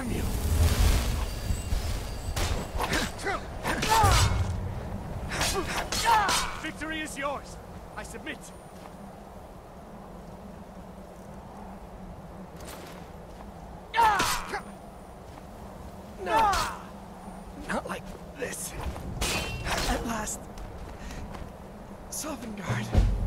Damn you! Victory is yours. I submit. No! Not like this. At last. Sovngarde.